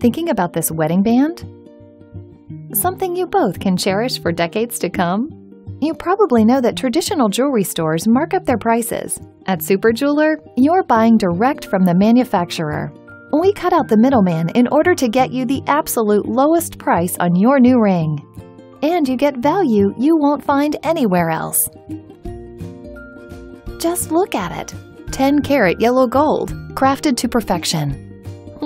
Thinking about this wedding band? Something you both can cherish for decades to come? You probably know that traditional jewelry stores mark up their prices. At Super Jeweler, you're buying direct from the manufacturer. We cut out the middleman in order to get you the absolute lowest price on your new ring. And you get value you won't find anywhere else. Just look at it 10 karat yellow gold, crafted to perfection.